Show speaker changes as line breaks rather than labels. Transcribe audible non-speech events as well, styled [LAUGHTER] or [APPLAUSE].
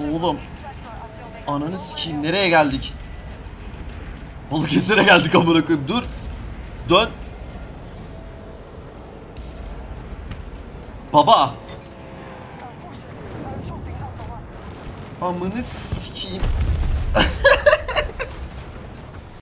Oğlum. Ananı sikeyim nereye geldik? Balıkesir'e geldik amına koyayım. Dur. Dön. Baba. Amını sikeyim. [LAUGHS]